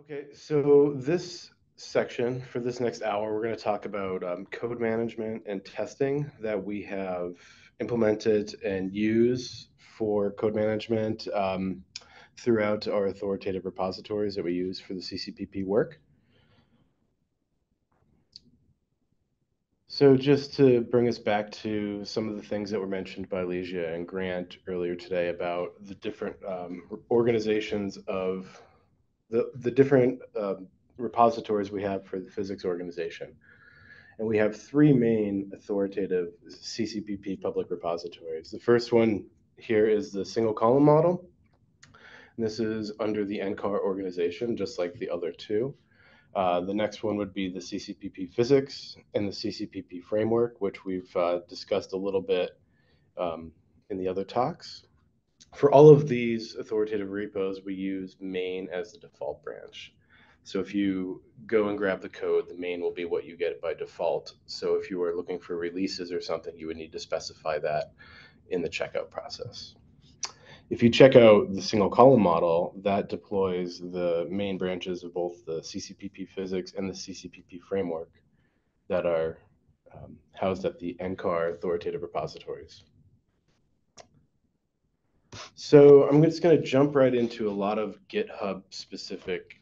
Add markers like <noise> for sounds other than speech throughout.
Okay, so this section for this next hour, we're going to talk about um, code management and testing that we have implemented and use for code management um, throughout our authoritative repositories that we use for the CCPP work. So just to bring us back to some of the things that were mentioned by Ligia and Grant earlier today about the different um, organizations of the, the different um, repositories we have for the physics organization. And we have three main authoritative CCPP public repositories. The first one here is the single column model. And this is under the NCAR organization, just like the other two. Uh, the next one would be the CCPP physics and the CCPP framework, which we've uh, discussed a little bit um, in the other talks. For all of these authoritative repos, we use main as the default branch. So if you go and grab the code, the main will be what you get by default. So if you were looking for releases or something, you would need to specify that in the checkout process. If you check out the single column model, that deploys the main branches of both the CCPP physics and the CCPP framework that are um, housed at the NCAR authoritative repositories. So I'm just going to jump right into a lot of GitHub specific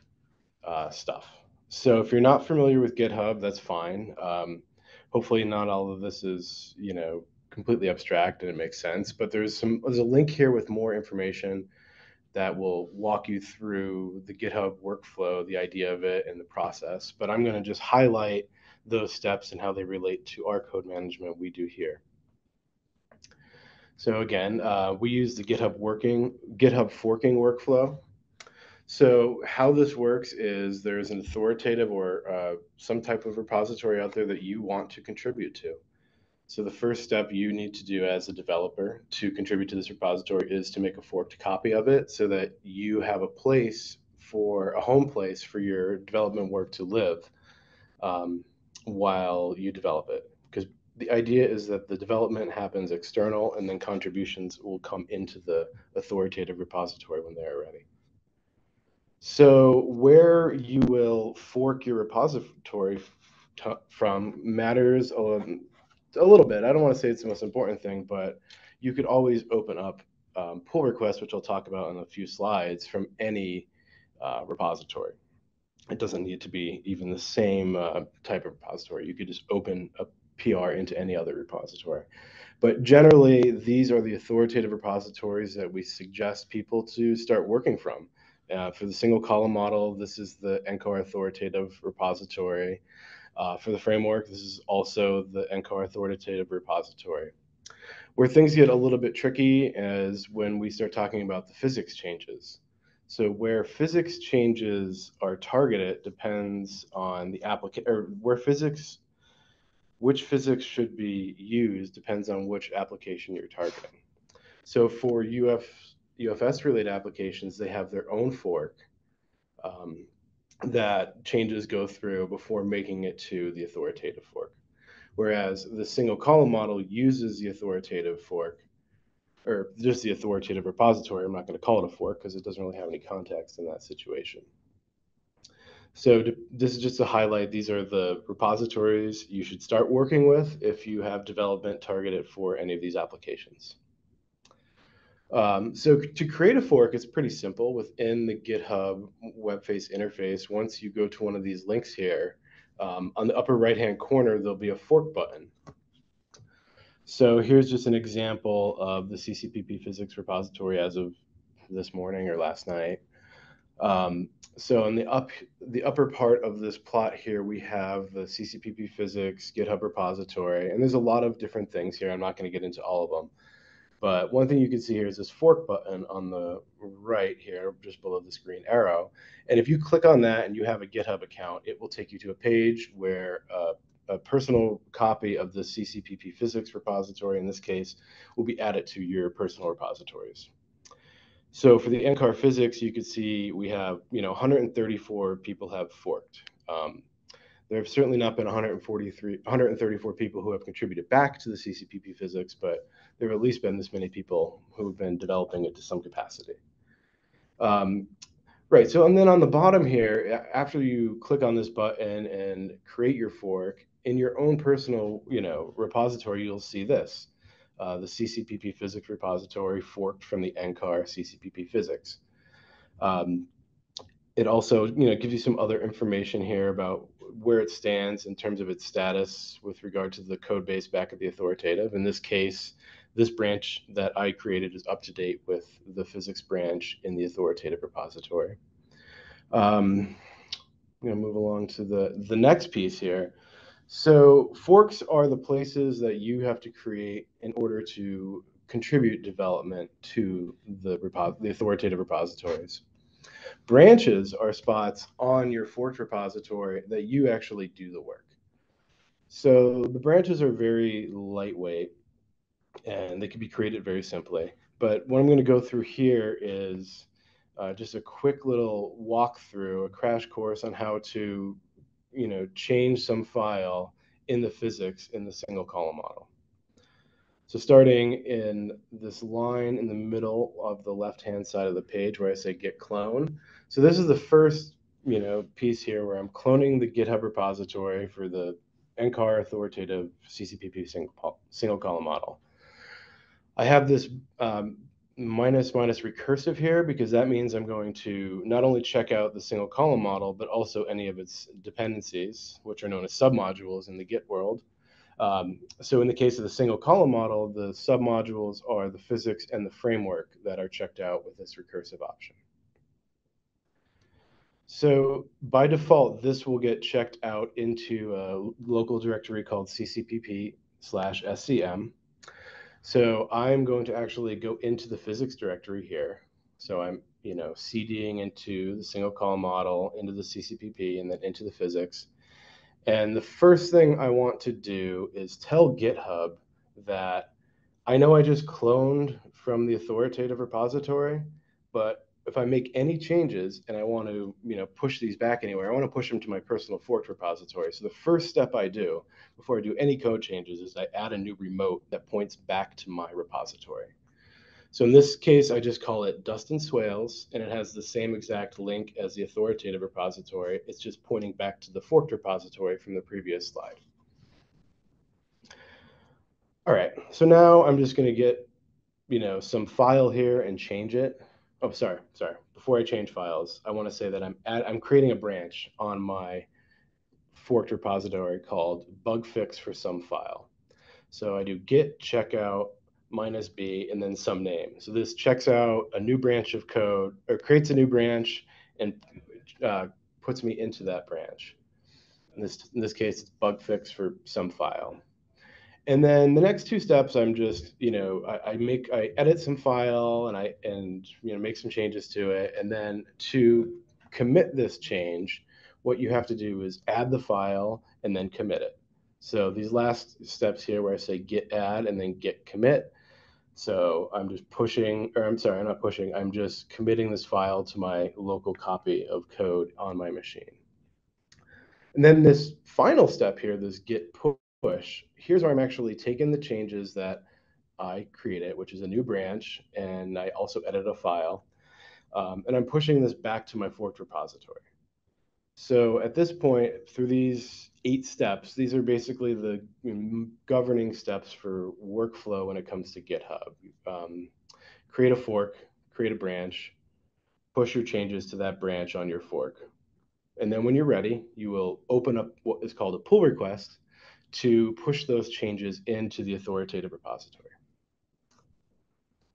uh, stuff. So if you're not familiar with GitHub, that's fine. Um, hopefully, not all of this is you know completely abstract and it makes sense. But there's some there's a link here with more information that will walk you through the GitHub workflow, the idea of it, and the process. But I'm going to just highlight those steps and how they relate to our code management we do here. So again, uh, we use the GitHub working GitHub forking workflow. So how this works is there's an authoritative or uh, some type of repository out there that you want to contribute to. So the first step you need to do as a developer to contribute to this repository is to make a forked copy of it so that you have a place for a home place for your development work to live um, while you develop it. The idea is that the development happens external and then contributions will come into the authoritative repository when they're ready. So where you will fork your repository from matters a, a, little bit. I don't want to say it's the most important thing, but you could always open up um, pull requests, which I'll talk about in a few slides, from any uh, repository. It doesn't need to be even the same uh, type of repository. You could just open a PR into any other repository. But generally, these are the authoritative repositories that we suggest people to start working from. Uh, for the single column model, this is the NCAR authoritative repository. Uh, for the framework, this is also the NCAR authoritative repository. Where things get a little bit tricky is when we start talking about the physics changes. So where physics changes are targeted depends on the application, or where physics, which physics should be used depends on which application you're targeting. So for UF UFS related applications, they have their own fork um, that changes go through before making it to the authoritative fork. Whereas the single column model uses the authoritative fork or just the authoritative repository. I'm not going to call it a fork because it doesn't really have any context in that situation. So to, this is just to highlight, these are the repositories you should start working with if you have development targeted for any of these applications. Um, so to create a fork, it's pretty simple within the GitHub webface interface. Once you go to one of these links here, um, on the upper right-hand corner, there'll be a fork button. So here's just an example of the CCPP physics repository as of this morning or last night. Um, so in the up the upper part of this plot here, we have the CCPP physics GitHub repository, and there's a lot of different things here. I'm not going to get into all of them. But one thing you can see here is this fork button on the right here, just below this green arrow. And if you click on that and you have a GitHub account, it will take you to a page where uh, a personal copy of the CCPP physics repository, in this case, will be added to your personal repositories. So for the NCAR physics, you can see we have, you know, 134 people have forked. Um, there have certainly not been 143, 134 people who have contributed back to the CCPP physics, but there have at least been this many people who have been developing it to some capacity. Um, Right. So, and then on the bottom here, after you click on this button and create your fork in your own personal, you know, repository, you'll see this, uh, the CCPP physics repository forked from the NCAR CCPP physics. Um, it also, you know, gives you some other information here about where it stands in terms of its status with regard to the code base back at the authoritative. In this case, this branch that I created is up to date with the physics branch in the authoritative repository. Um, I'm going to move along to the, the next piece here. So forks are the places that you have to create in order to contribute development to the, the authoritative repositories. Branches are spots on your forked repository that you actually do the work. So the branches are very lightweight and they can be created very simply. But what I'm going to go through here is uh, just a quick little walkthrough, a crash course on how to, you know, change some file in the physics in the single column model. So starting in this line in the middle of the left-hand side of the page where I say git clone. So this is the first, you know, piece here where I'm cloning the GitHub repository for the NCAR authoritative CCPP single, single column model. I have this um, minus minus recursive here because that means I'm going to not only check out the single column model, but also any of its dependencies, which are known as submodules in the Git world. Um, so in the case of the single column model, the submodules are the physics and the framework that are checked out with this recursive option. So by default, this will get checked out into a local directory called ccpp slash scm. So I'm going to actually go into the physics directory here. So I'm, you know, CDing into the single column model, into the CCPP, and then into the physics. And the first thing I want to do is tell GitHub that I know I just cloned from the authoritative repository, but if I make any changes and I want to, you know, push these back anywhere, I want to push them to my personal forked repository. So the first step I do before I do any code changes is I add a new remote that points back to my repository. So in this case, I just call it Dustin Swales, and it has the same exact link as the authoritative repository. It's just pointing back to the forked repository from the previous slide. All right, so now I'm just going to get, you know, some file here and change it. Oh, sorry, sorry. Before I change files, I want to say that I'm I'm creating a branch on my forked repository called bug fix for some file. So I do git checkout minus b and then some name. So this checks out a new branch of code or creates a new branch and uh, puts me into that branch. In this in this case, it's bug fix for some file. And then the next two steps, I'm just, you know, I, I, make, I edit some file and I, and, you know, make some changes to it. And then to commit this change, what you have to do is add the file and then commit it. So these last steps here where I say git add and then git commit. So I'm just pushing, or I'm sorry, I'm not pushing, I'm just committing this file to my local copy of code on my machine. And then this final step here, this git push push, here's where I'm actually taking the changes that I created, which is a new branch, and I also edit a file. Um, and I'm pushing this back to my forked repository. So at this point, through these eight steps, these are basically the governing steps for workflow when it comes to GitHub. Um, create a fork, create a branch, push your changes to that branch on your fork. And then when you're ready, you will open up what is called a pull request, to push those changes into the authoritative repository.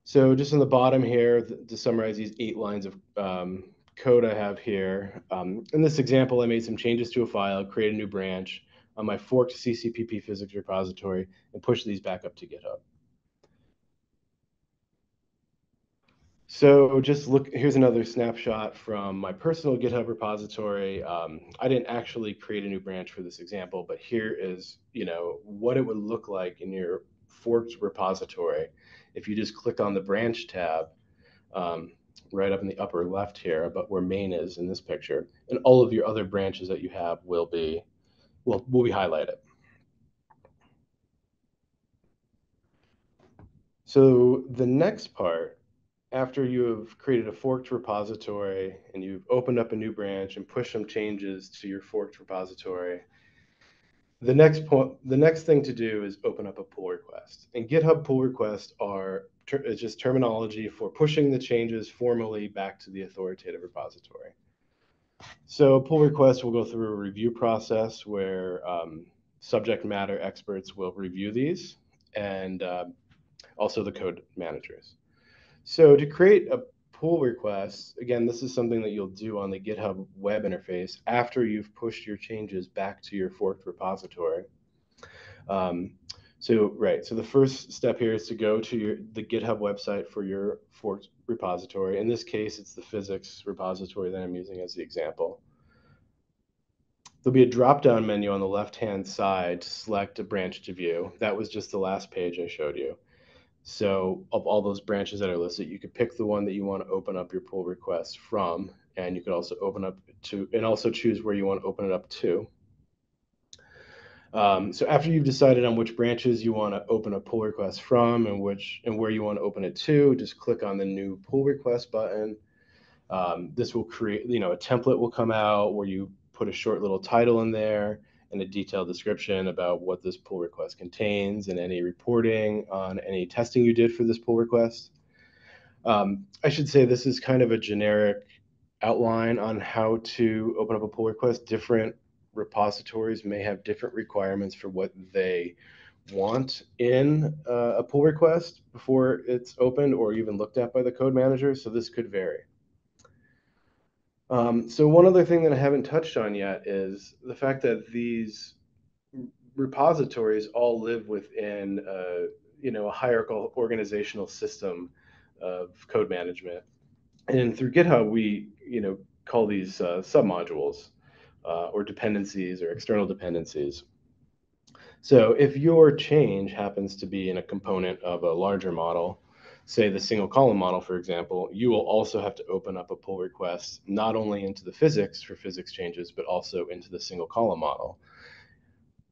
So just in the bottom here, to summarize these eight lines of um, code I have here, um, in this example, I made some changes to a file, create a new branch on my forked CCPP physics repository, and push these back up to GitHub. So just look, here's another snapshot from my personal GitHub repository. Um, I didn't actually create a new branch for this example, but here is, you know, what it would look like in your forked repository if you just click on the branch tab um, right up in the upper left here, but where main is in this picture, and all of your other branches that you have will be will will be highlighted. So the next part after you have created a forked repository and you've opened up a new branch and pushed some changes to your forked repository, the next point, the next thing to do is open up a pull request. And GitHub pull requests are ter- just terminology for pushing the changes formally back to the authoritative repository. So pull requests will go through a review process where um, subject matter experts will review these and uh, also the code managers. So to create a pull request, again, this is something that you'll do on the GitHub web interface after you've pushed your changes back to your forked repository. Um, so, right, so the first step here is to go to your, the GitHub website for your forked repository. In this case, it's the physics repository that I'm using as the example. There'll be a drop-down menu on the left-hand side to select a branch to view. That was just the last page I showed you. So of all those branches that are listed, you could pick the one that you want to open up your pull request from, and you could also open up to, and also choose where you want to open it up to. Um, so after you've decided on which branches you want to open a pull request from and which and where you want to open it to, just click on the new pull request button. Um, this will create, you know, a template will come out where you put a short little title in there and a detailed description about what this pull request contains and any reporting on any testing you did for this pull request. Um, I should say this is kind of a generic outline on how to open up a pull request. Different repositories may have different requirements for what they want in uh, a pull request before it's opened or even looked at by the code manager. So this could vary. Um, so one other thing that I haven't touched on yet is the fact that these repositories all live within a, you know a hierarchical organizational system of code management, and through GitHub we you know call these uh, submodules uh, or dependencies or external dependencies. So if your change happens to be in a component of a larger model, say the single column model, for example, you will also have to open up a pull request not only into the physics for physics changes, but also into the single column model.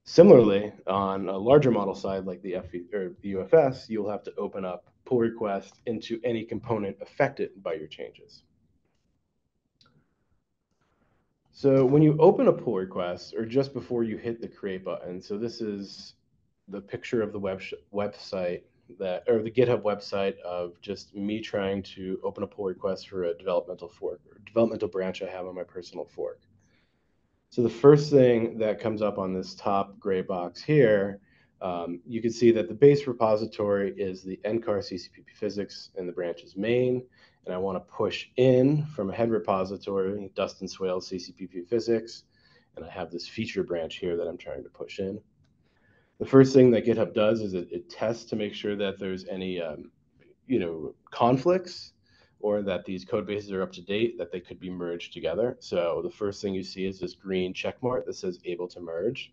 Similarly, on a larger model side like the, FV, or the UFS, you'll have to open up pull requests into any component affected by your changes. So when you open a pull request, or just before you hit the create button, so this is the picture of the web website that or the GitHub website of just me trying to open a pull request for a developmental fork or developmental branch I have on my personal fork. So the first thing that comes up on this top gray box here, um, you can see that the base repository is the NCAR CCPP physics and the branch is main. And I want to push in from a head repository, Dustin Swale CCPP physics. And I have this feature branch here that I'm trying to push in. The first thing that GitHub does is it, it tests to make sure that there's any, um, you know, conflicts or that these code bases are up to date, that they could be merged together. So the first thing you see is this green check mark that says able to merge.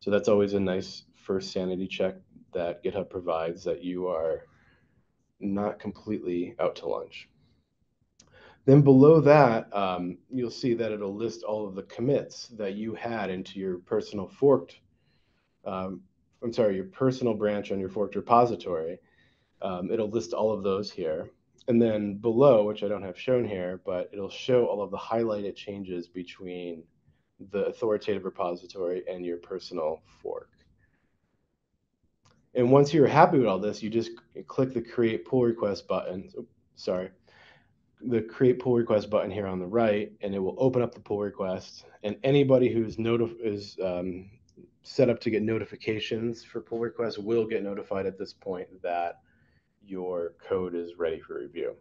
So that's always a nice first sanity check that GitHub provides that you are not completely out to lunch. Then below that, um, you'll see that it'll list all of the commits that you had into your personal forked um, I'm sorry, your personal branch on your forked repository. Um, it'll list all of those here. And then below, which I don't have shown here, but it'll show all of the highlighted changes between the authoritative repository and your personal fork. And once you're happy with all this, you just click the create pull request button. sorry, the create pull request button here on the right, and it will open up the pull request. And anybody who's notif is um, set up to get notifications for pull requests will get notified at this point that your code is ready for review.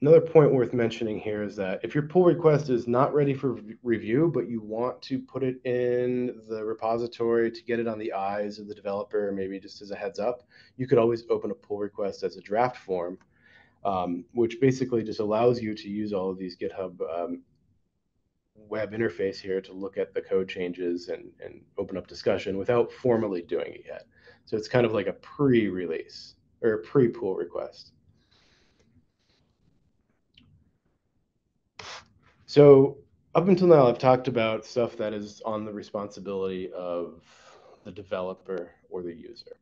Another point worth mentioning here is that if your pull request is not ready for review, but you want to put it in the repository to get it on the eyes of the developer, maybe just as a heads up, you could always open a pull request as a draft form, um, which basically just allows you to use all of these GitHub um, web interface here to look at the code changes and, and open up discussion without formally doing it yet. So it's kind of like a pre-release or a pre-pull request. So up until now, I've talked about stuff that is on the responsibility of the developer or the user.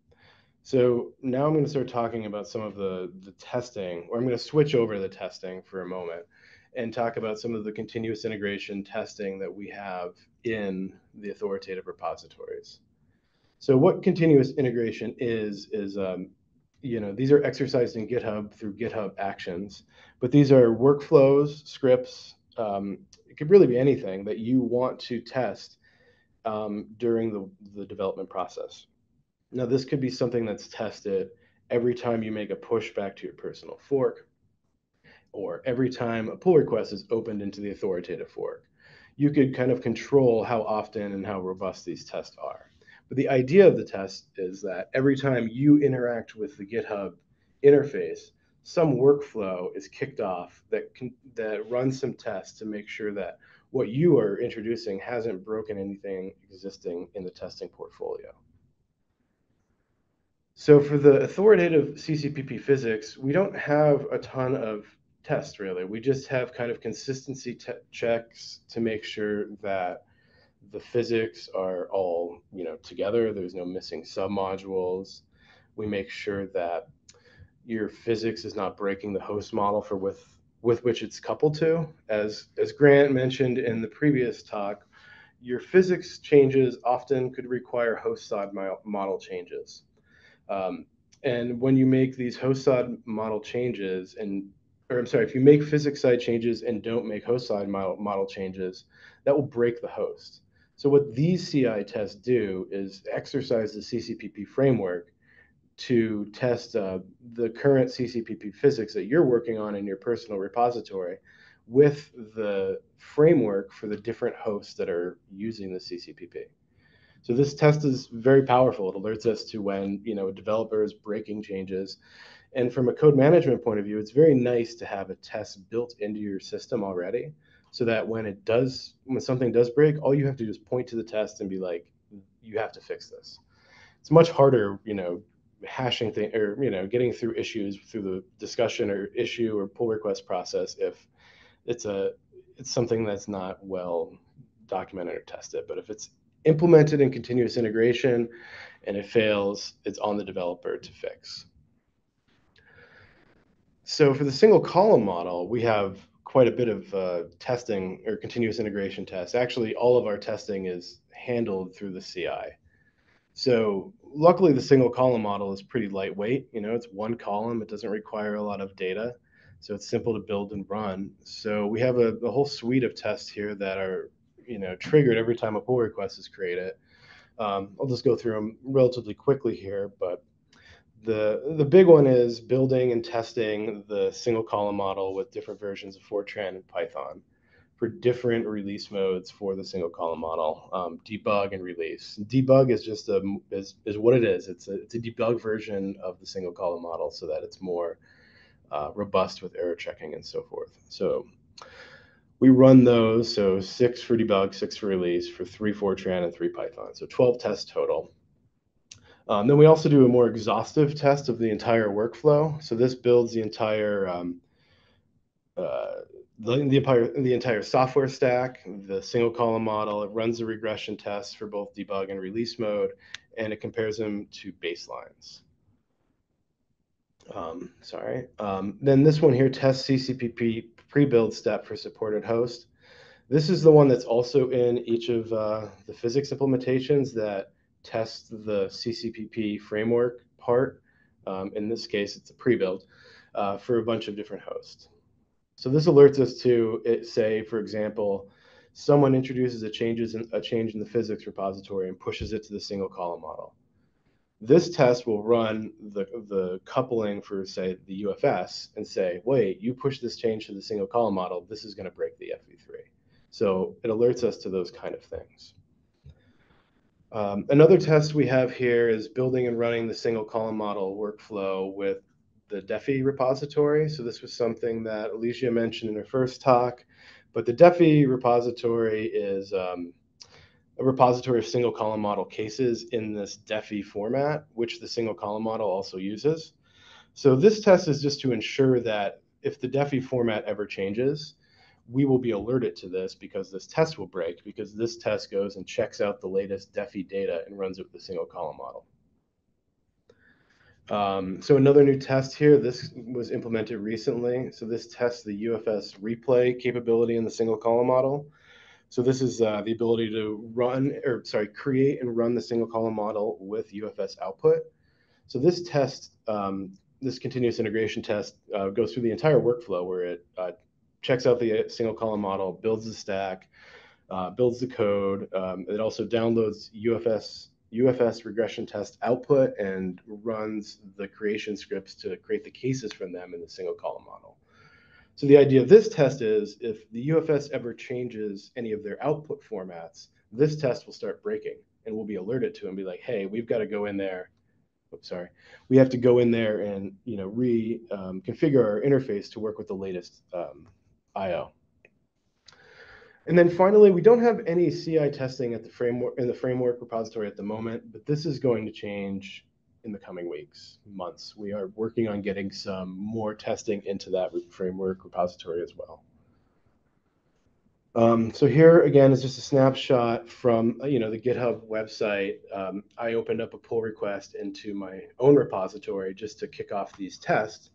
So now I'm going to start talking about some of the, the testing, or I'm going to switch over the testing for a moment and talk about some of the continuous integration testing that we have in the authoritative repositories. So what continuous integration is, is, um, you know, these are exercised in GitHub through GitHub Actions, but these are workflows, scripts, um, it could really be anything that you want to test um, during the, the development process. Now, this could be something that's tested every time you make a push back to your personal fork, or every time a pull request is opened into the authoritative fork. You could kind of control how often and how robust these tests are. But the idea of the test is that every time you interact with the GitHub interface, some workflow is kicked off that can, that runs some tests to make sure that what you are introducing hasn't broken anything existing in the testing portfolio. So for the authoritative CCPP physics, we don't have a ton of tests really. We just have kind of consistency checks to make sure that the physics are all you know together. There's no missing submodules. We make sure that your physics is not breaking the host model for with with which it's coupled to. As as Grant mentioned in the previous talk, your physics changes often could require host side model changes. Um, and when you make these host side model changes, and or I'm sorry, if you make physics side changes and don't make host side model, model changes, that will break the host. So what these CI tests do is exercise the CCPP framework to test uh, the current CCPP physics that you're working on in your personal repository with the framework for the different hosts that are using the CCPP. So this test is very powerful. It alerts us to when you know a developer is breaking changes. And from a code management point of view, it's very nice to have a test built into your system already so that when it does when something does break, all you have to do is point to the test and be like, you have to fix this. It's much harder, you know, hashing thing or you know getting through issues through the discussion or issue or pull request process if it's a it's something that's not well documented or tested but if it's implemented in continuous integration and it fails, it's on the developer to fix. So for the single column model, we have quite a bit of uh, testing or continuous integration tests. Actually, all of our testing is handled through the CI. So luckily, the single column model is pretty lightweight. You know, it's one column. It doesn't require a lot of data. So it's simple to build and run. So we have a, a whole suite of tests here that are you know triggered every time a pull request is created. Um, I'll just go through them relatively quickly here, but the the big one is building and testing the single column model with different versions of Fortran and Python for different release modes for the single column model, um, debug and release. Debug is just a is, is what it is. It's a it's a debug version of the single column model so that it's more uh, robust with error checking and so forth. So we run those, so six for debug, six for release, for three Fortran and three Python. So 12 tests total. Um, then we also do a more exhaustive test of the entire workflow. So this builds the entire um, uh, the, the, entire, the entire software stack, the single column model. It runs the regression tests for both debug and release mode, and it compares them to baselines. Um, sorry. Um, then this one here tests CCPP pre-build step for supported host. This is the one that's also in each of uh, the physics implementations that test the CCPP framework part. Um, in this case, it's a pre-build uh, for a bunch of different hosts. So this alerts us to it, say, for example, someone introduces a changes in, a change in the physics repository and pushes it to the single column model. This test will run the, the coupling for, say, the UFS and say, wait, you push this change to the single column model, this is going to break the FV3. So it alerts us to those kind of things. Um, another test we have here is building and running the single column model workflow with the DEPHY repository. So this was something that Alicia mentioned in her first talk, but the DEPHY repository is um, a repository of single column model cases in this DEPHY format, which the single column model also uses. So this test is just to ensure that if the DEPHY format ever changes, we will be alerted to this because this test will break because this test goes and checks out the latest DEPHY data and runs it with the single column model. Um, so another new test here, this was implemented recently. So this tests the UFS replay capability in the single column model. So this is uh, the ability to run, or sorry, create and run the single column model with UFS output. So this test, um, this continuous integration test uh, goes through the entire workflow where it uh, checks out the single column model, builds the stack, uh, builds the code. Um, it also downloads UFS UFS regression test output and runs the creation scripts to create the cases from them in the single column model. So the idea of this test is if the UFS ever changes any of their output formats, this test will start breaking and we'll be alerted to and be like, hey, we've got to go in there. Oops, sorry. We have to go in there and you know re-configure um, our interface to work with the latest um, IO. And then finally, we don't have any CI testing at the framework in the framework repository at the moment, but this is going to change in the coming weeks, months. We are working on getting some more testing into that framework repository as well. Um, so here again is just a snapshot from you know the GitHub website. Um, I opened up a pull request into my own repository just to kick off these tests.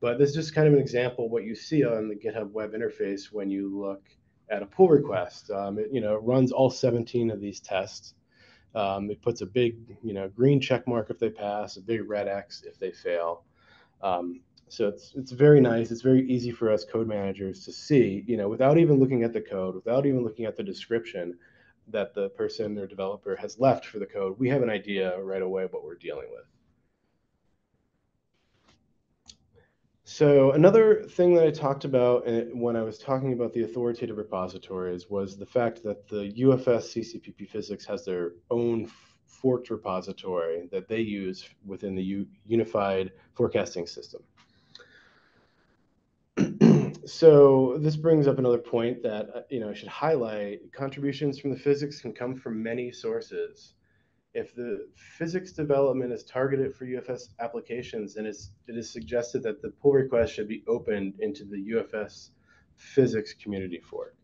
But this is just kind of an example what you see on the GitHub web interface when you look at a pull request. Um, it, you know, runs all 17 of these tests. Um, it puts a big, you know, green check mark if they pass, a big red X if they fail. Um, so it's it's very nice. It's very easy for us code managers to see, you know, without even looking at the code, without even looking at the description that the person or developer has left for the code. We have an idea right away what we're dealing with. So another thing that I talked about uh, when I was talking about the authoritative repositories was the fact that the UFS CCPP Physics has their own forked repository that they use within the U unified forecasting system. <clears throat> so this brings up another point that uh, you know I should highlight. Contributions from the physics can come from many sources if the physics development is targeted for UFS applications, then it's, it is suggested that the pull request should be opened into the UFS physics community fork.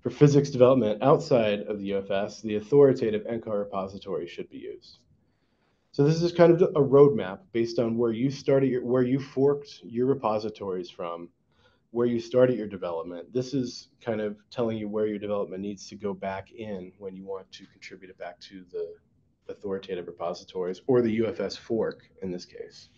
For physics development outside of the UFS, the authoritative NCAR repository should be used. So this is kind of a roadmap based on where you started your, where you forked your repositories from, where you started your development. This is kind of telling you where your development needs to go back in when you want to contribute it back to the authoritative repositories or the UFS fork in this case.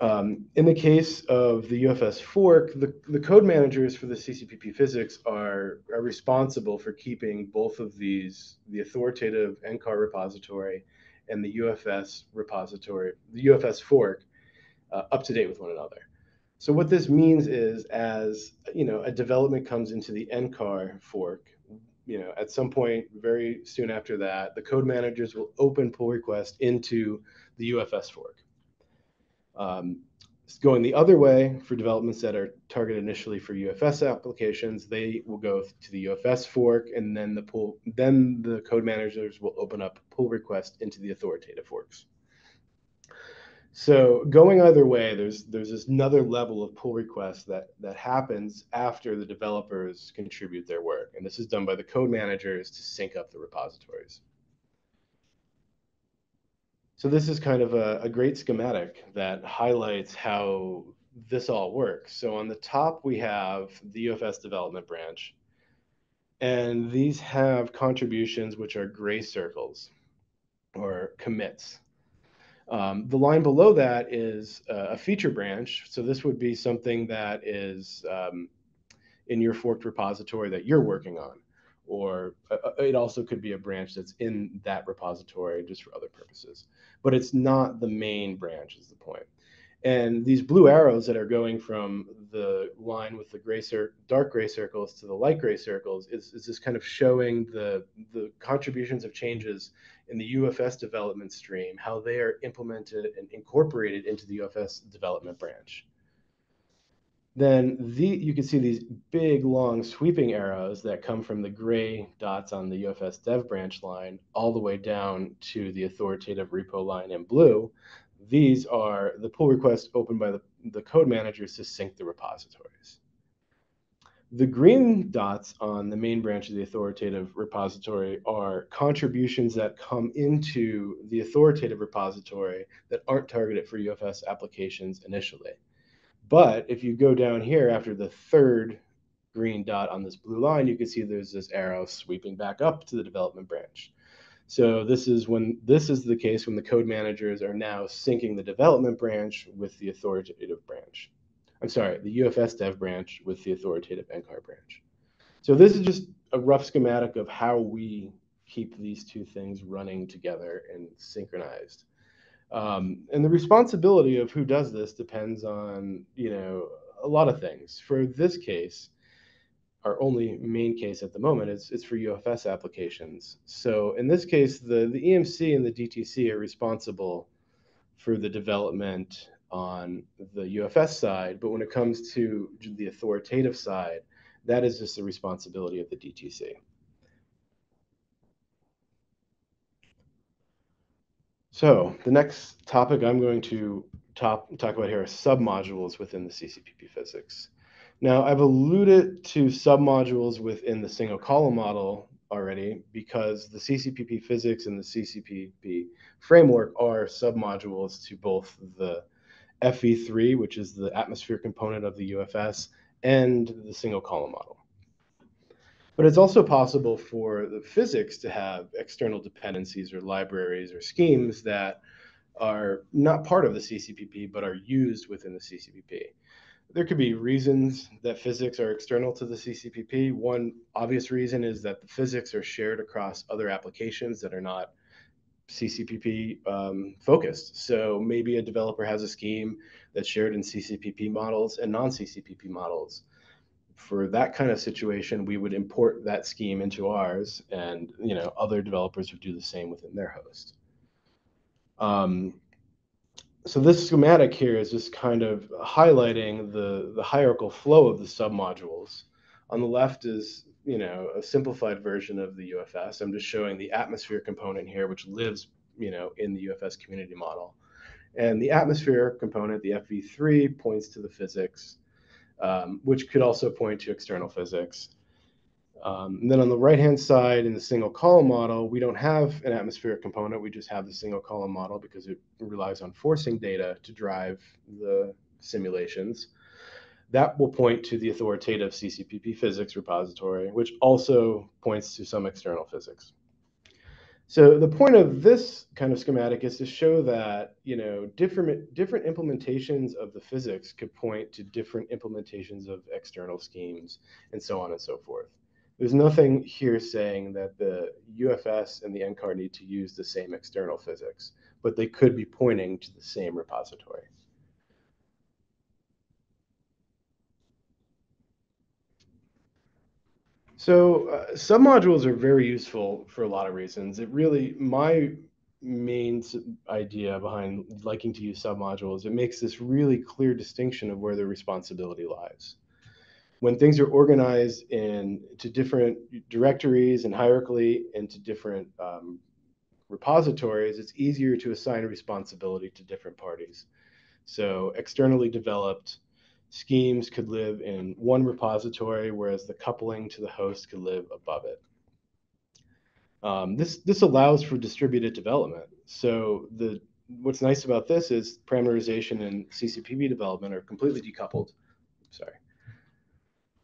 Um, in the case of the UFS fork, the, the code managers for the CCPP physics are, are responsible for keeping both of these, the authoritative NCAR repository and the UFS repository, the UFS fork, uh, up to date with one another. So what this means is as you know, a development comes into the NCAR fork, you know, at some point very soon after that, the code managers will open pull request into the UFS fork. Um, going the other way for developments that are targeted initially for UFS applications, they will go to the UFS fork, and then the pull, then the code managers will open up pull request into the authoritative forks. So going either way, there's there's this another level of pull request that that happens after the developers contribute their work, and this is done by the code managers to sync up the repositories. So this is kind of a, a great schematic that highlights how this all works. So on the top we have the UFS development branch, and these have contributions which are gray circles or commits. Um, the line below that is uh, a feature branch. So this would be something that is um, in your forked repository that you're working on. Or uh, uh, it also could be a branch that's in that repository just for other purposes. But it's not the main branch is the point. And these blue arrows that are going from the line with the gray dark gray circles to the light gray circles is, is just kind of showing the, the contributions of changes in the UFS development stream, how they are implemented and incorporated into the UFS development branch. Then the, you can see these big, long, sweeping arrows that come from the gray dots on the UFS dev branch line all the way down to the authoritative repo line in blue these are the pull requests opened by the, the code managers to sync the repositories. The green dots on the main branch of the authoritative repository are contributions that come into the authoritative repository that aren't targeted for UFS applications initially. But if you go down here after the third green dot on this blue line, you can see there's this arrow sweeping back up to the development branch. So this is when this is the case when the code managers are now syncing the development branch with the authoritative branch. I'm sorry, the UFS dev branch with the authoritative NCAR branch. So this is just a rough schematic of how we keep these two things running together and synchronized. Um, and the responsibility of who does this depends on, you know, a lot of things. For this case, our only main case at the moment is it's for UFS applications. So in this case, the, the EMC and the DTC are responsible for the development on the UFS side, but when it comes to the authoritative side, that is just the responsibility of the DTC. So the next topic I'm going to top, talk about here are submodules within the CCPP physics. Now, I've alluded to submodules within the single column model already because the CCPP physics and the CCPP framework are submodules to both the FV3, which is the atmosphere component of the UFS, and the single column model. But it's also possible for the physics to have external dependencies or libraries or schemes that are not part of the CCPP but are used within the CCPP. There could be reasons that physics are external to the CCPP. One obvious reason is that the physics are shared across other applications that are not CCPP um, focused. So maybe a developer has a scheme that's shared in CCPP models and non-CCPP models. For that kind of situation, we would import that scheme into ours, and you know other developers would do the same within their host. Um, so this schematic here is just kind of highlighting the the hierarchical flow of the submodules. On the left is you know a simplified version of the UFS. I'm just showing the atmosphere component here, which lives you know in the UFS community model, and the atmosphere component, the FV3, points to the physics, um, which could also point to external physics. Um, and then on the right-hand side in the single column model, we don't have an atmospheric component. We just have the single column model because it relies on forcing data to drive the simulations that will point to the authoritative CCPP physics repository, which also points to some external physics. So the point of this kind of schematic is to show that you know different different implementations of the physics could point to different implementations of external schemes and so on and so forth. There's nothing here saying that the UFS and the NCAR need to use the same external physics, but they could be pointing to the same repository. So uh, submodules are very useful for a lot of reasons. It really, my main idea behind liking to use submodules, it makes this really clear distinction of where the responsibility lies. When things are organized into different directories and hierarchically into different um, repositories, it's easier to assign responsibility to different parties. So externally developed schemes could live in one repository, whereas the coupling to the host could live above it. Um, this, this allows for distributed development. So the, what's nice about this is parameterization and CCPP development are completely decoupled. Sorry.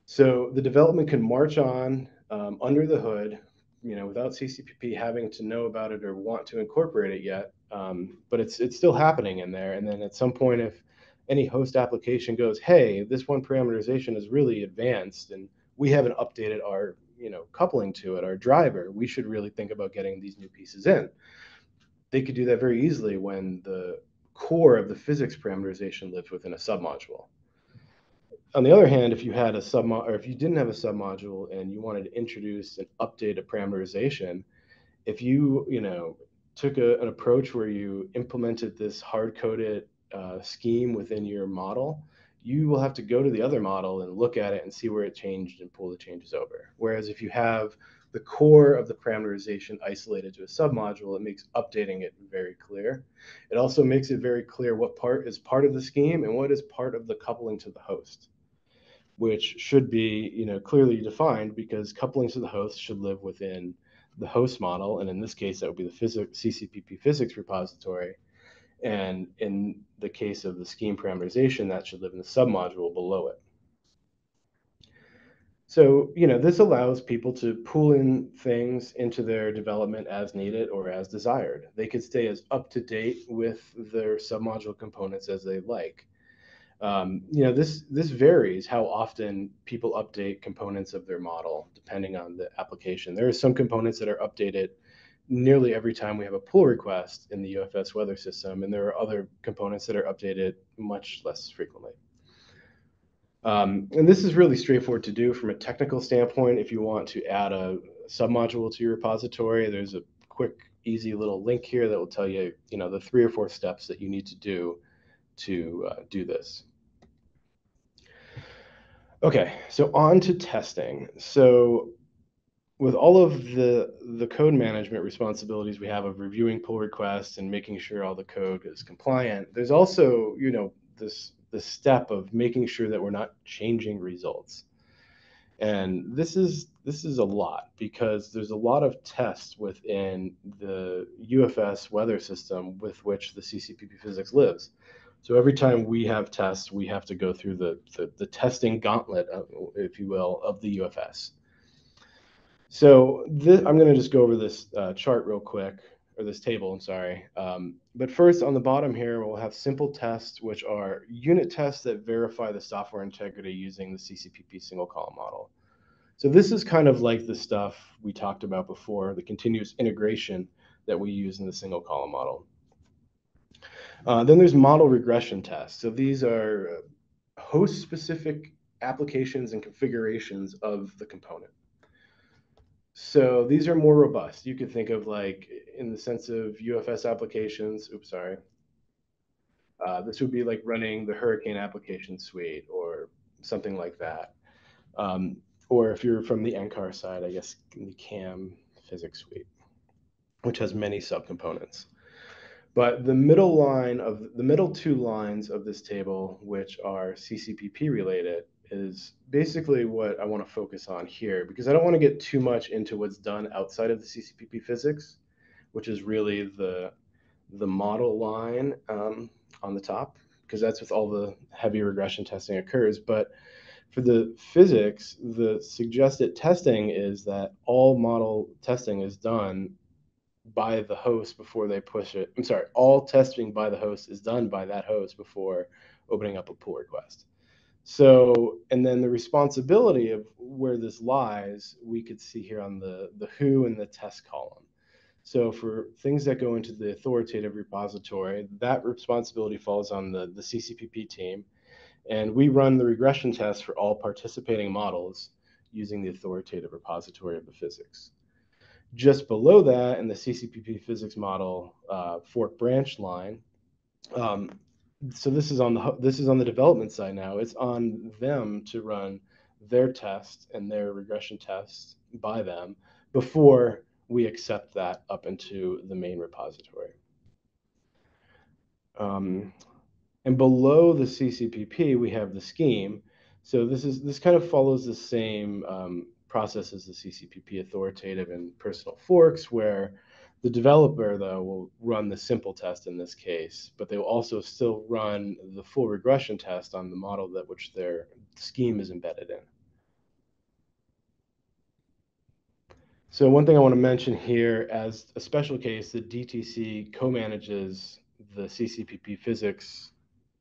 So the development can march on um, under the hood, you know, without CCPP having to know about it or want to incorporate it yet. Um, but it's it's still happening in there. And then at some point, if any host application goes, hey, this one parameterization is really advanced and we haven't updated our you know coupling to it, our driver, we should really think about getting these new pieces in. They could do that very easily when the core of the physics parameterization lives within a submodule. On the other hand, if you had a submodule, or if you didn't have a submodule and you wanted to introduce and update a parameterization, if you you know took a, an approach where you implemented this hard-coded uh, scheme within your model, you will have to go to the other model and look at it and see where it changed and pull the changes over. Whereas if you have the core of the parameterization isolated to a submodule, it makes updating it very clear. It also makes it very clear what part is part of the scheme and what is part of the coupling to the host. which should be you know clearly defined because couplings to the host should live within the host model, and in this case, that would be the CCPP physics repository. And in the case of the scheme parameterization, that should live in the submodule below it. So, you know, this allows people to pull in things into their development as needed or as desired. They could stay as up to date with their submodule components as they like. Um, you know, this this varies how often people update components of their model depending on the application. There are some components that are updated nearly every time we have a pull request in the UFS weather system, and there are other components that are updated much less frequently. Um, and this is really straightforward to do from a technical standpoint. If you want to add a submodule to your repository, there's a quick, easy little link here that will tell you, you know, the three or four steps that you need to do to uh, do this. Okay, so on to testing. So with all of the the code management responsibilities we have of reviewing pull requests and making sure all the code is compliant, there's also, you know, this the step of making sure that we're not changing results. And this is this is a lot because there's a lot of tests within the UFS weather system with which the CCPP physics lives. So every time we have tests, we have to go through the, the, the testing gauntlet, uh, if you will, of the UFS. So this, I'm going to just go over this uh, chart real quick, or this table, I'm sorry. Um, but first, on the bottom here, we'll have simple tests, which are unit tests that verify the software integrity using the CCPP single column model. So this is kind of like the stuff we talked about before, the continuous integration that we use in the single column model. Uh, then there's model regression tests. So these are host-specific applications and configurations of the component. So these are more robust. You could think of like in the sense of UFS applications. Oops, sorry. Uh, this would be like running the Hurricane application suite or something like that. Um, or if you're from the NCAR side, I guess the CAM physics suite, which has many subcomponents. But the middle line of the middle two lines of this table, which are CCPP related, is basically what I want to focus on here because I don't want to get too much into what's done outside of the CCPP physics, which is really the the model line um, on the top because that's with all the heavy regression testing occurs. But for the physics, the suggested testing is that all model testing is done by the host before they push it. I'm sorry, all testing by the host is done by that host before opening up a pull request. So, and then the responsibility of where this lies, we could see here on the, the who and the test column. So for things that go into the authoritative repository, that responsibility falls on the, the CCPP team. And we run the regression tests for all participating models using the authoritative repository of the physics. Just below that, in the CCPP physics model uh, fork branch line, um, so this is on the this is on the development side now. It's on them to run their test and their regression tests by them before we accept that up into the main repository. Um, and below the CCPP, we have the scheme. So this is this kind of follows the same um, processes the CCPP authoritative and personal forks, where the developer, though, will run the simple test in this case, but they will also still run the full regression test on the model that which their scheme is embedded in. So one thing I want to mention here as a special case, the DTC co-manages the CCPP physics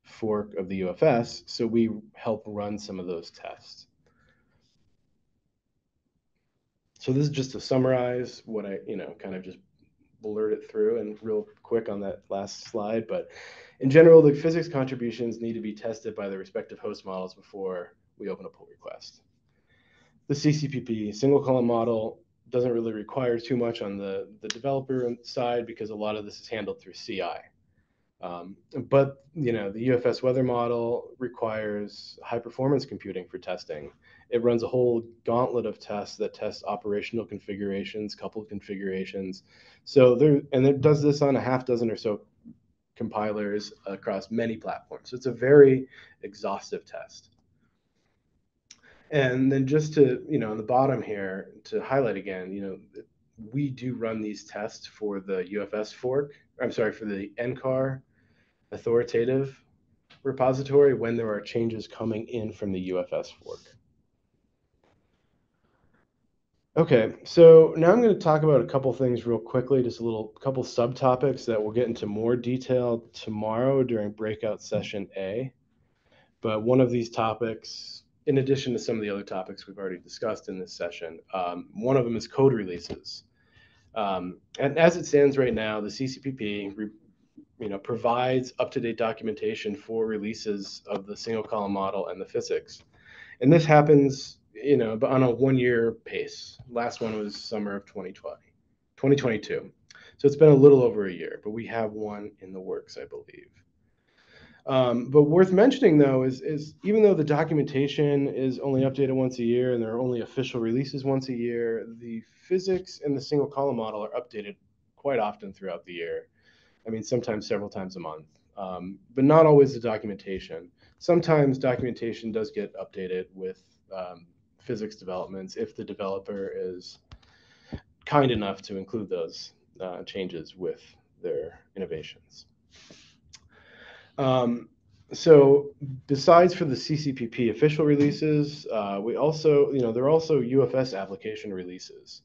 fork of the UFS, so we help run some of those tests. So this is just to summarize what I, you know, kind of just blurred it through and real quick on that last slide. But in general, the physics contributions need to be tested by the respective host models before we open a pull request. The CCPP single column model doesn't really require too much on the, the developer side because a lot of this is handled through CI. Um, but you know the UFS weather model requires high performance computing for testing, it runs a whole gauntlet of tests that test operational configurations, coupled configurations. So there, and it does this on a half dozen or so compilers across many platforms. So it's a very exhaustive test. And then just to, you know, on the bottom here, to highlight again, you know, we do run these tests for the UFS fork. I'm sorry, for the NCAR authoritative repository when there are changes coming in from the UFS fork. Okay, so now I'm going to talk about a couple things real quickly, just a little couple subtopics that we'll get into more detail tomorrow during breakout session A. But one of these topics, in addition to some of the other topics we've already discussed in this session, um, one of them is code releases. Um, and as it stands right now, the CCPP you know, provides up-to-date documentation for releases of the single column model and the physics. And this happens, you know, but on a one-year pace. Last one was summer of 2020, 2022. So it's been a little over a year, but we have one in the works, I believe. Um, but worth mentioning though is, is even though the documentation is only updated once a year and there are only official releases once a year, the physics and the single column model are updated quite often throughout the year. I mean, sometimes several times a month, um, but not always the documentation. Sometimes documentation does get updated with um, physics developments if the developer is kind enough to include those uh, changes with their innovations. Um, so besides for the CCPP official releases, uh, we also, you know, there are also UFS application releases.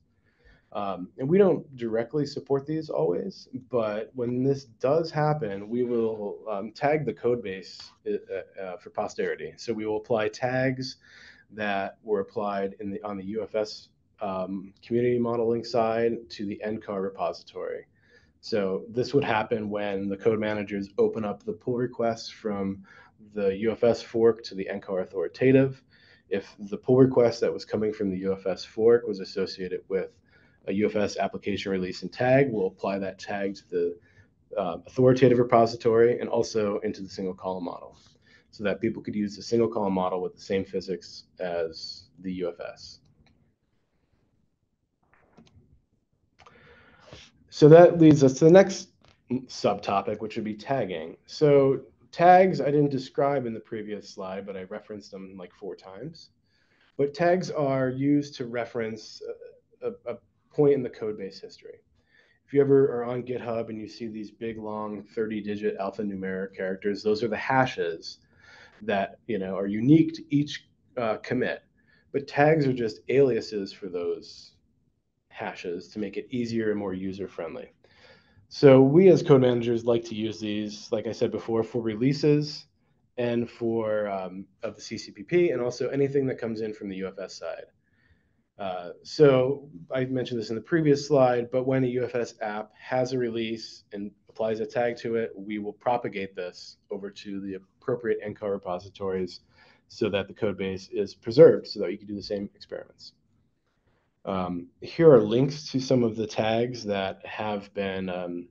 Um, and we don't directly support these always, but when this does happen, we will um, tag the code base uh, uh, for posterity. So we will apply tags that were applied in the on the UFS um, community modeling side to the NCAR repository. So this would happen when the code managers open up the pull requests from the UFS fork to the NCAR authoritative. If the pull request that was coming from the UFS fork was associated with a UFS application release and tag. We'll apply that tag to the uh, authoritative repository and also into the single column model so that people could use the single column model with the same physics as the UFS. So that leads us to the next subtopic, which would be tagging. So tags I didn't describe in the previous slide, but I referenced them like four times. But tags are used to reference a, a, a point in the code base history. If you ever are on GitHub and you see these big, long 30 digit alphanumeric characters, those are the hashes that you know are unique to each uh, commit. But tags are just aliases for those hashes to make it easier and more user friendly. So we as code managers like to use these, like I said before, for releases and for um, of the CCPP and also anything that comes in from the UFS side. Uh, so I mentioned this in the previous slide, but when a UFS app has a release and applies a tag to it, we will propagate this over to the appropriate NCAR repositories so that the code base is preserved so that you can do the same experiments. Um, here are links to some of the tags that have been um,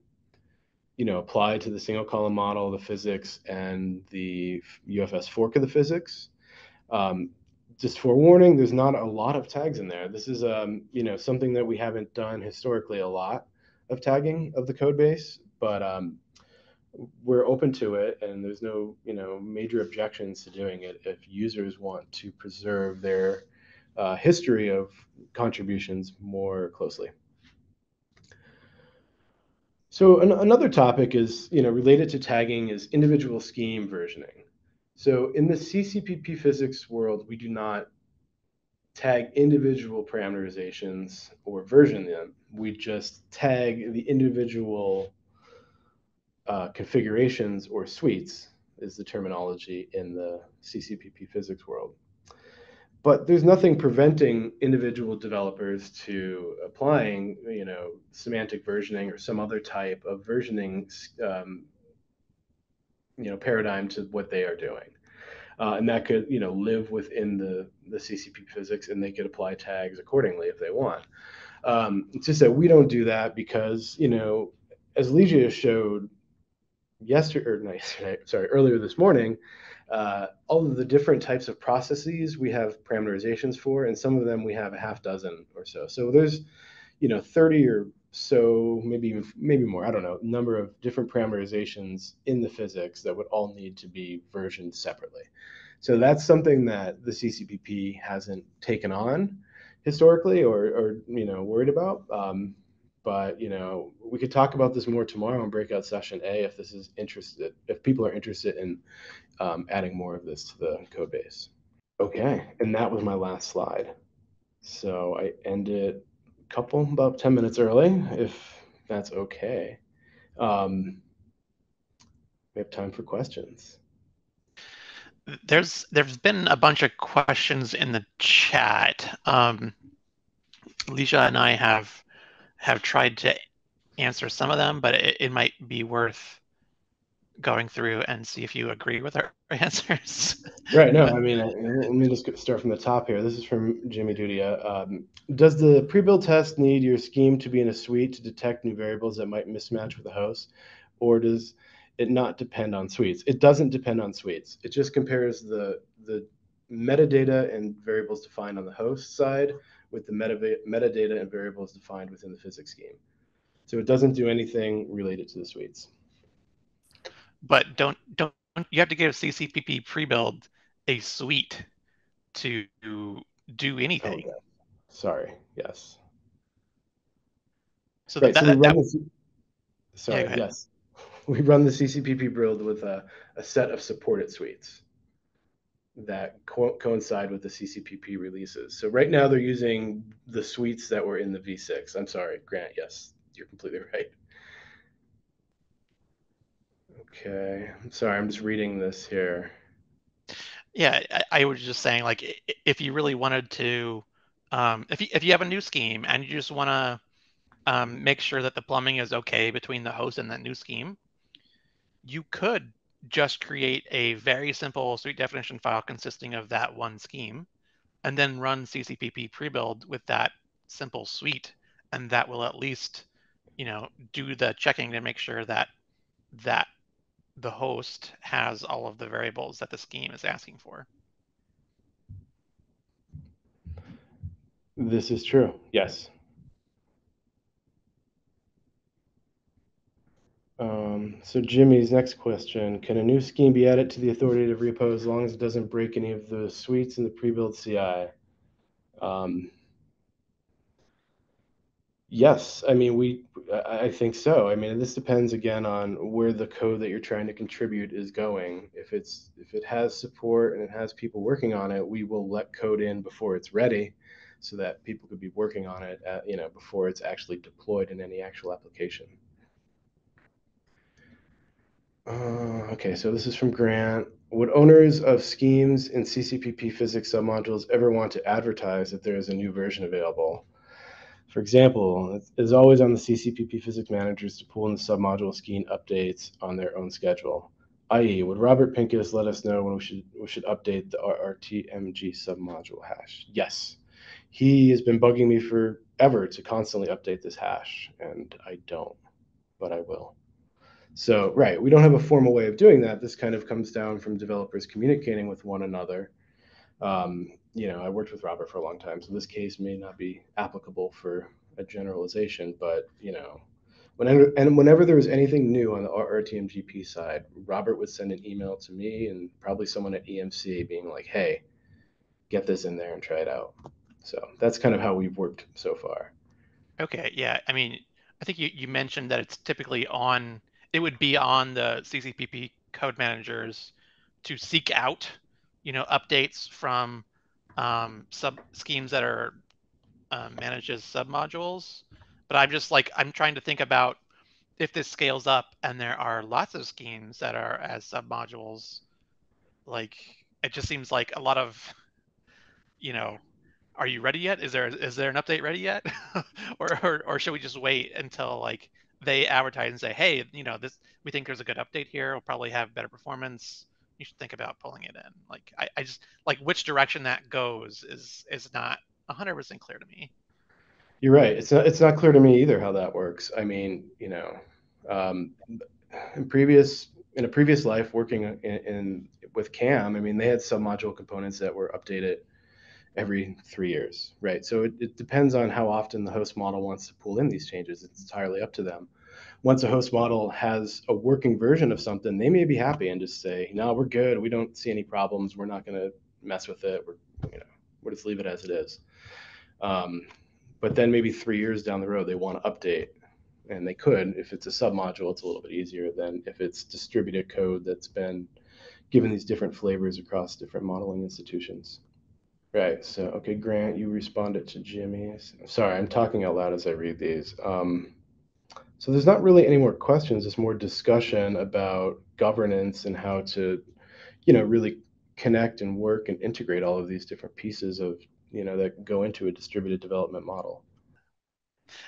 you know, applied to the single column model, the physics, and the UFS fork of the physics. Um, just forewarning, there's not a lot of tags in there. This is, um, you know, something that we haven't done historically a lot of tagging of the code base, but um, we're open to it, and there's no, you know, major objections to doing it if users want to preserve their uh, history of contributions more closely. So an another topic is, you know, related to tagging is individual scheme versioning. So in the CCPP physics world, we do not tag individual parameterizations or version them. We just tag the individual uh, configurations or suites is the terminology in the CCPP physics world. But there's nothing preventing individual developers to applying, you know, semantic versioning or some other type of versioning um, you know paradigm to what they are doing uh, and that could you know live within the the CCPP physics and they could apply tags accordingly if they want um, it's just that we don't do that because you know as Ligia showed yesterday or yesterday sorry earlier this morning uh, all of the different types of processes we have parameterizations for and some of them we have a half dozen or so so there's you know 30 or so maybe even maybe more i don't know number of different parameterizations in the physics that would all need to be versioned separately So that's something that the CCPP hasn't taken on historically or, or you know, worried about. Um, but you know, we could talk about this more tomorrow in breakout session A if this is interested, if people are interested in um, adding more of this to the code base. Okay, and that was my last slide. So I end it a couple, about 10 minutes early, if that's okay. Um, we have time for questions. There's there's been a bunch of questions in the chat. Um, Ligia and I have have tried to answer some of them, but it, it might be worth going through and see if you agree with our <laughs> answers. right. No, I mean, let me just start from the top here. This is from Jimmy Dudhia. Um, does the pre-build test need your scheme to be in a suite to detect new variables that might mismatch with the host, or does it not depend on suites. It doesn't depend on suites. It just compares the the metadata and variables defined on the host side with the meta, metadata and variables defined within the physics scheme. So it doesn't do anything related to the suites. But don't don't you have to give CCPP pre-build a suite to do anything? Oh, Sorry. Yes. So right, that, so that, that, sorry. Yeah, yes <laughs> we run the CCPP build with a, a set of supported suites that co coincide with the CCPP releases. So right now they're using the suites that were in the V6. I'm sorry, Grant. Yes, you're completely <laughs> right. Okay, I'm sorry. I'm just reading this here. Yeah, I, I was just saying, like, if you really wanted to, um, if you if you have a new scheme and you just want to um, make sure that the plumbing is okay between the host and that new scheme, you could just create a very simple suite definition file consisting of that one scheme and then run CCPP prebuild with that simple suite. And that will at least, you know, do the checking to make sure that that the host has all of the variables that the scheme is asking for. This is true. Yes. Um, so Jimmy's next question, can a new scheme be added to the authoritative repo as long as it doesn't break any of the suites in the pre-build CI? Um, yes, I mean, we, I think so. I mean, this depends again on where the code that you're trying to contribute is going. If it's, if it has support and it has people working on it, we will let code in before it's ready so that people could be working on it, at, you know, before it's actually deployed in any actual application. Uh, okay, so this is from Grant. Would owners of schemes in CCPP physics submodules ever want to advertise that there is a new version available? For example, it is always on the CCPP physics managers to pull in the submodule scheme updates on their own schedule. I.e., would Robert Pincus let us know when we should we should update the RRTMGP submodule hash? Yes, he has been bugging me forever to constantly update this hash, and I don't, but I will. So, right, we don't have a formal way of doing that. This kind of comes down from developers communicating with one another. Um, you know, I worked with Robert for a long time, so this case may not be applicable for a generalization, but you know, whenever and whenever there was anything new on the RRTMGP side, Robert would send an email to me and probably someone at EMC being like, "Hey, get this in there and try it out." So that's kind of how we've worked so far. Okay, yeah. I mean, I think you, you mentioned that it's typically on it would be on the CCPP code managers to seek out, you know, updates from um, sub schemes that are uh, managed as submodules. But I'm just like I'm trying to think about if this scales up and there are lots of schemes that are as submodules. Like it just seems like a lot of, you know, are you ready yet? Is there is there an update ready yet, <laughs> or, or or should we just wait until like they advertise and say, hey, you know, this we think there's a good update here. We'll probably have better performance. You should think about pulling it in. Like I, I just like which direction that goes is is not 100% clear to me. You're right. It's not it's not clear to me either how that works. I mean, you know, um, in previous in a previous life working in, in with CAM, I mean, they had some module components that were updated every three years, right? So it, it depends on how often the host model wants to pull in these changes. It's entirely up to them. once a host model has a working version of something, they may be happy and just say, "No, we're good. We don't see any problems. We're not going to mess with it. We're, you know, we'll just leave it as it is." Um, but then maybe three years down the road, they want to update, and they could. If it's a submodule, it's a little bit easier than if it's distributed code that's been given these different flavors across different modeling institutions. Right. So, okay, Grant, you responded to Jimmy's. Sorry, I'm talking out loud as I read these. Um, so there's not really any more questions. It's more discussion about governance and how to, you know, really connect and work and integrate all of these different pieces of, you know, that go into a distributed development model.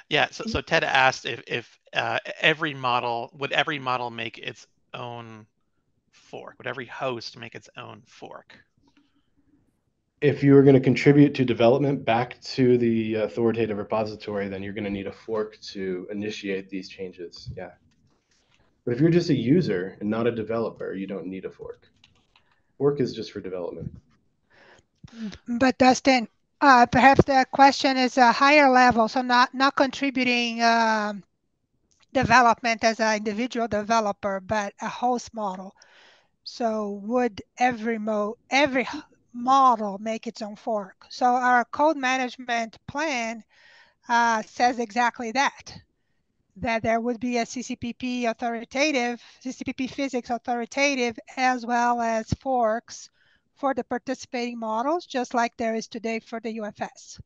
Yeah. So, so Ted asked if if uh, every model would every model make its own fork? Would every host make its own fork? If you are going to contribute to development back to the authoritative repository, then you're going to need a fork to initiate these changes. Yeah. But if you're just a user and not a developer, you don't need a fork. Fork is just for development. But Dustin, uh, perhaps the question is a higher level, so not not contributing uh, development as an individual developer, but a host model. So would every mo every model make its own fork. So our code management plan uh, says exactly that, that there would be a CCPP authoritative, CCPP physics authoritative, as well as forks for the participating models, just like there is today for the UFS.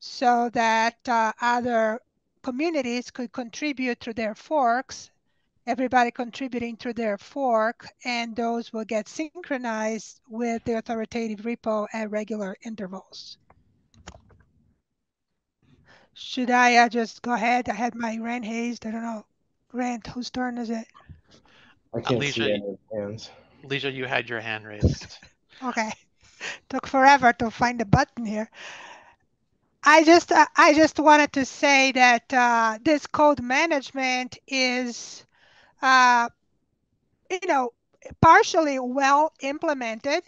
So that uh, other communities could contribute to their forks everybody contributing to their fork, and those will get synchronized with the authoritative repo at regular intervals. Should I uh, just go ahead? I had my hand raised. I don't know. Grant, whose turn is it? I can't Alicia, see any hands. Alicia, you had your hand raised. <laughs> okay. <laughs> Took forever to find the button here. I just uh, I just wanted to say that uh, this code management is uh, you know, partially well implemented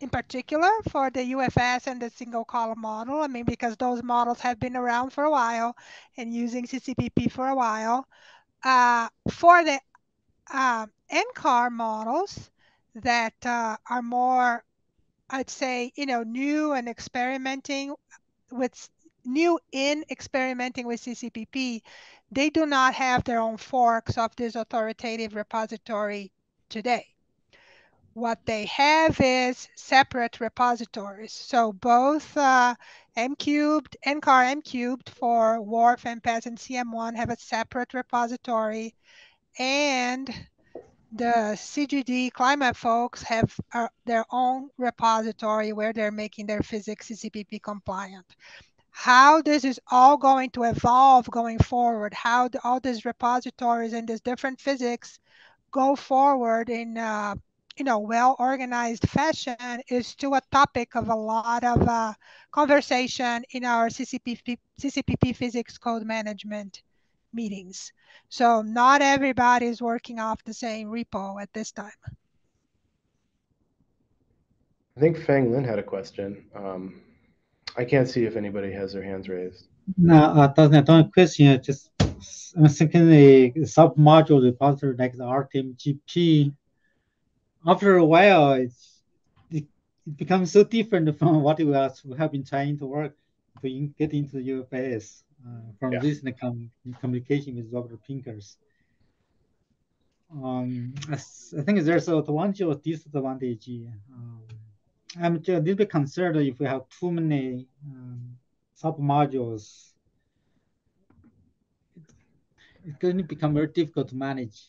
in particular for the UFS and the single column model. I mean, because those models have been around for a while and using CCPP for a while. Uh, for the uh, NCAR models that uh, are more, I'd say, you know, new and experimenting with new in experimenting with CCPP, they do not have their own forks of this authoritative repository today. What they have is separate repositories. So both uh, M cubed, NCAR M cubed for WRF, MPAS, and CM1 have a separate repository, and the CGD climate folks have uh, their own repository where they're making their physics CCPP compliant how this is all going to evolve going forward, how the, all these repositories and these different physics go forward in uh, you know well-organized fashion is still a topic of a lot of uh, conversation in our CCPP, CCPP physics code management meetings. So not everybody is working off the same repo at this time. I think Fanglin had a question. Um, I can't see if anybody has their hands raised. No, uh, not a question. Just I'm thinking the sub module repository like the RRTMGP. After a while, it's, it, it becomes so different from what we have been trying to work to in, get into the UFS uh, from yeah. this com communication with Robert Pincus. Um, I, I, think there's a advantage or disadvantage. Um, I'm a little bit concerned if we have too many um, sub-modules. It's going to become very difficult to manage.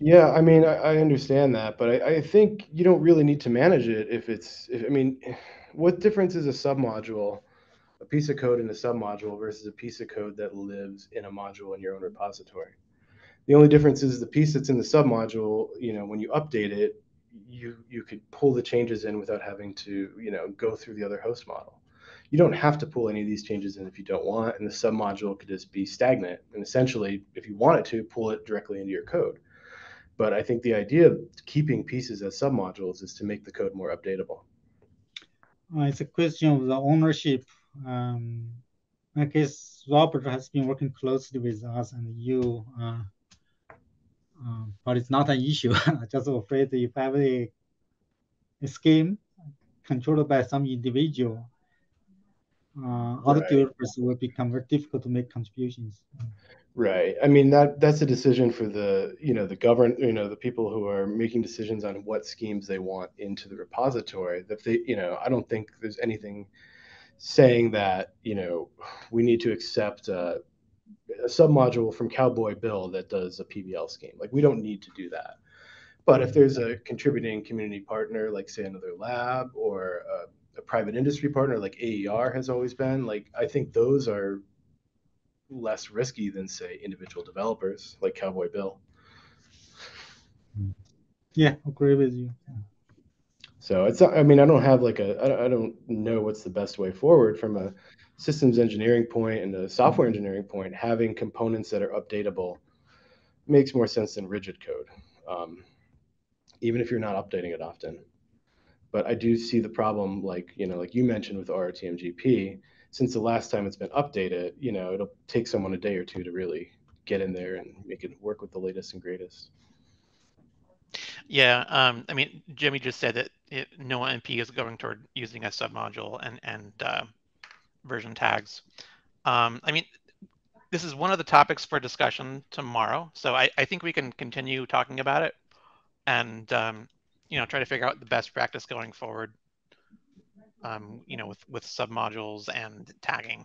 Yeah, I mean, I, I understand that, but I, I, think you don't really need to manage it if it's, if, I mean, what difference is a submodule, a piece of code in a submodule versus a piece of code that lives in a module in your own repository? The only difference is the piece that's in the submodule, you know, when you update it, you you could pull the changes in without having to you know go through the other host model. You don't have to pull any of these changes in if you don't want, and the submodule could just be stagnant. And essentially, if you wanted to, pull it directly into your code. But I think the idea of keeping pieces as submodules is to make the code more updatable. Uh, it's a question of the ownership. Um, I guess Robert has been working closely with us and you, uh, um, but it's not an issue. <laughs> I'm just afraid if I have a, a scheme controlled by some individual, uh, other Right. developers will become very difficult to make contributions. Right. I mean that that's a decision for the you know the govern you know the people who are making decisions on what schemes they want into the repository. That they you know I don't think there's anything saying that you know we need to accept a, a submodule from Cowboy Bill that does a PBL scheme. Like we don't need to do that. But if there's a contributing community partner, like say another lab or a, a private industry partner, like AER has always been, like I think those are less risky than say individual developers like Cowboy Bill. Yeah, agree with you. So it's I mean I don't have like a I don't- don't know what's the best way forward from a systems engineering point and the software engineering point. Having components that are updatable makes more sense than rigid code, um, even if you're not updating it often. But I do see the problem, like you know, like you mentioned with RRTMGP. Since the last time it's been updated, you know, it'll take someone a day or two to really get in there and make it work with the latest and greatest. Yeah, um, I mean, Jimmy just said that it, Noah-MP is going toward using a submodule and and uh, version tags. Um, I mean, this is one of the topics for discussion tomorrow, so I, I think we can continue talking about it and um, you know try to figure out the best practice going forward. Um, you know, with with submodules and tagging.